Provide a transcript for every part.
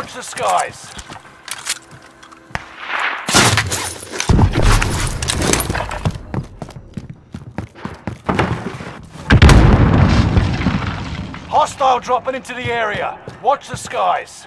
Watch the skies. Hostile dropping into the area. Watch the skies.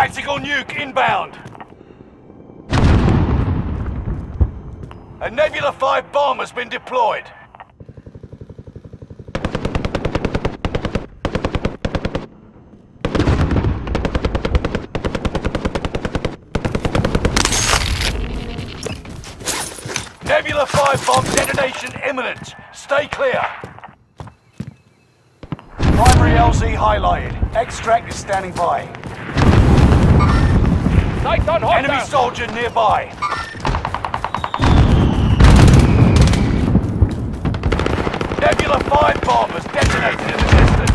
Tactical nuke inbound. A Nebula 5 bomb has been deployed. Nebula 5 bomb detonation imminent. Stay clear. Primary LZ highlighted. Extract is standing by. Sights on hostile. Enemy soldier nearby. Nebula 5 bomb has detonated in the distance.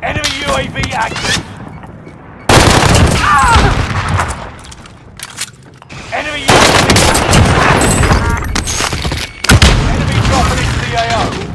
Enemy UAV active. Enemy UAV Enemy dropping into the AO.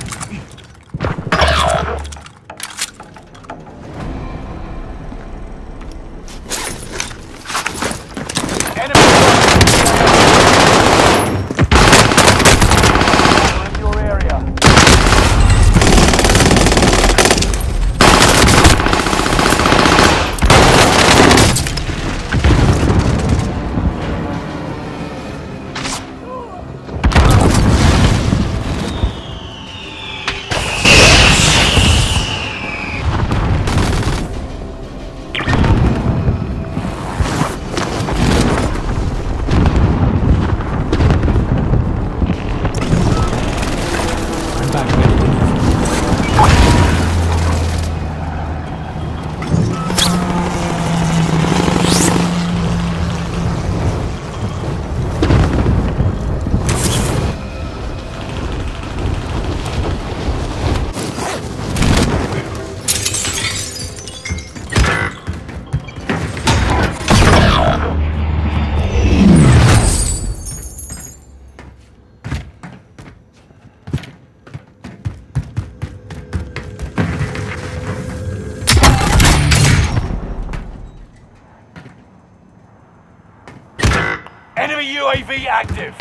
Active.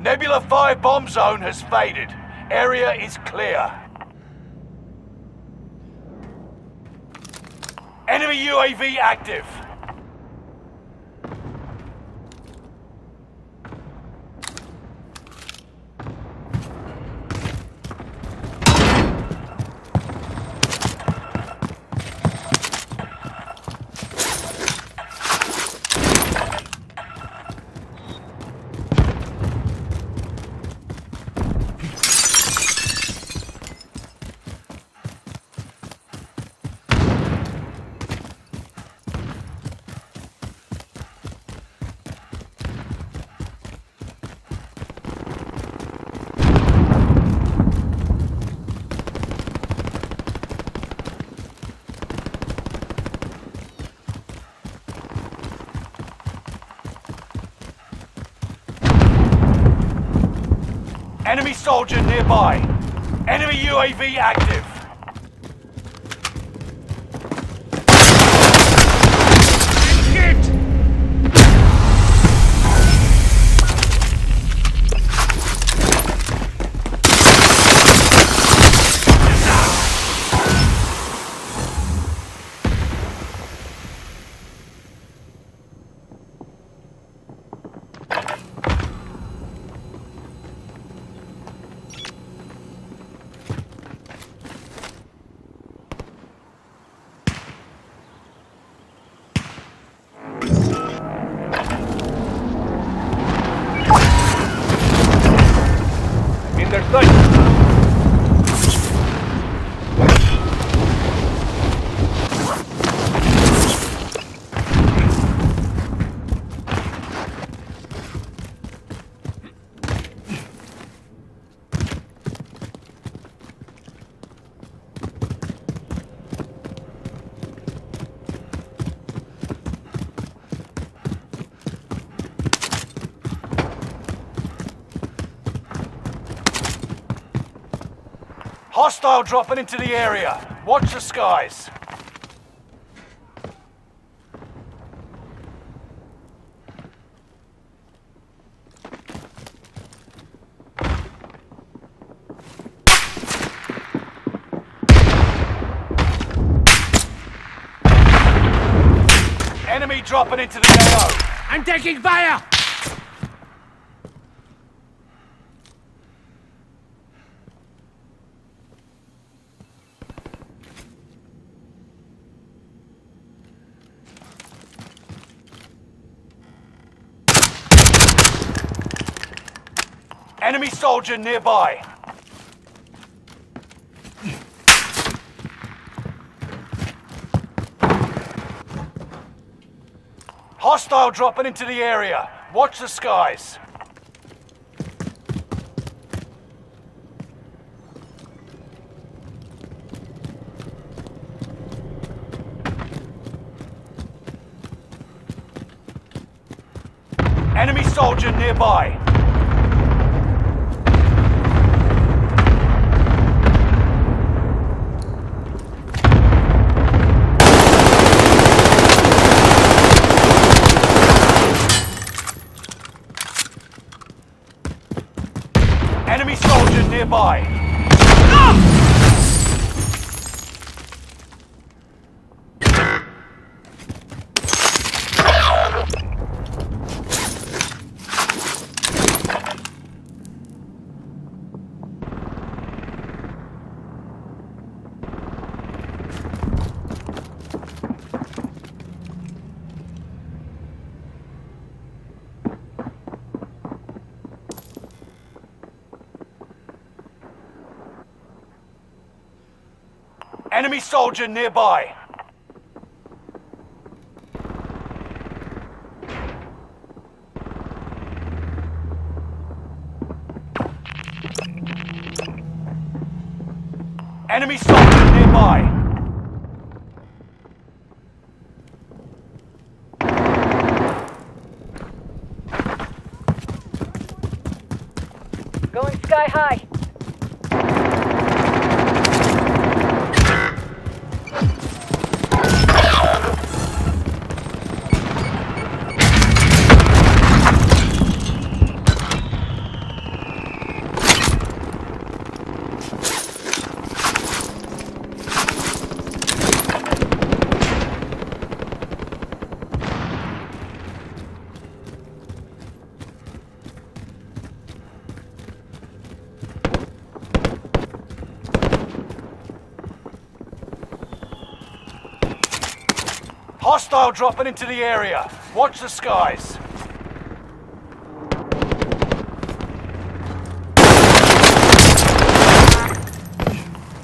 Nebula 5 bomb zone has faded. Area is clear. Enemy UAV active. Enemy soldier nearby. Enemy UAV active. Hit! In their sight. Hostile dropping into the area. Watch the skies. Enemy dropping into the AO. I'm taking fire! Enemy soldier nearby. Hostile dropping into the area. Watch the skies. Enemy soldier nearby. Enemy soldier nearby. Enemy soldier nearby. Enemy soldier nearby. Going sky high. Hostile dropping into the area. Watch the skies.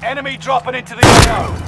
Enemy dropping into the AO.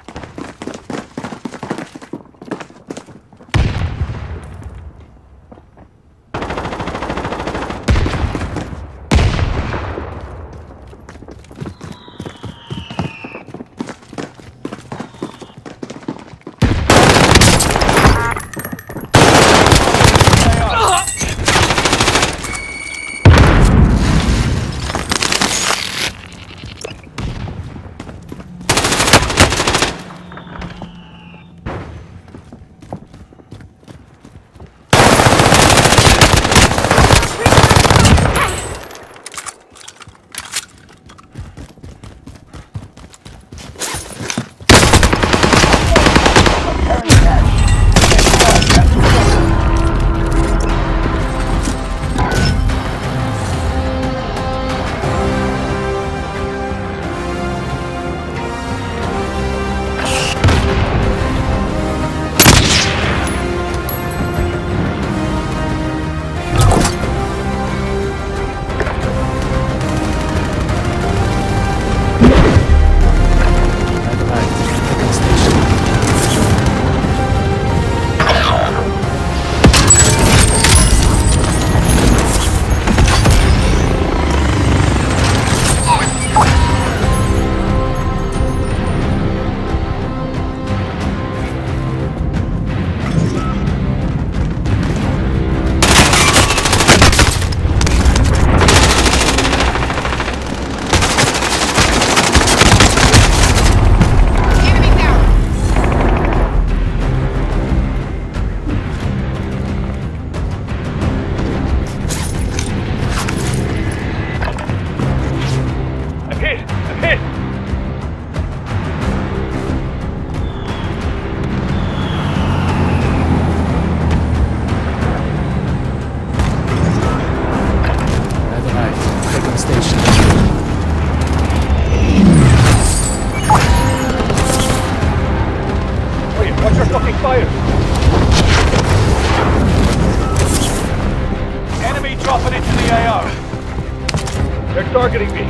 They're targeting me.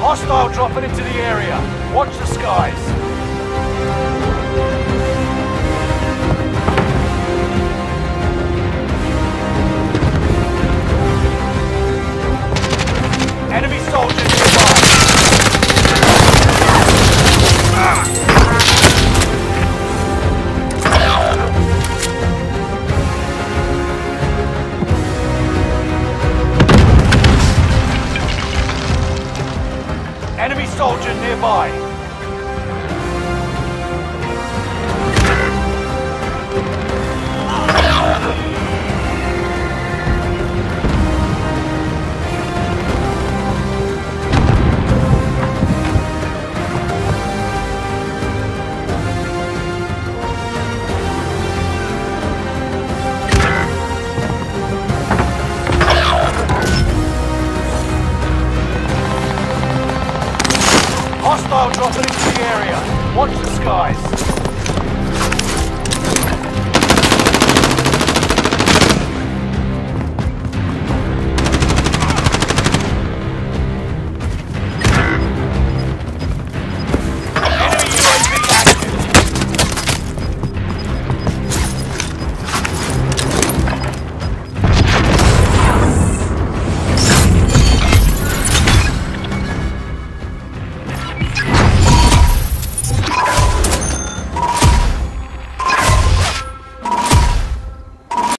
Hostile dropping into the area. Watch the skies.